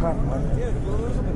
Yeah.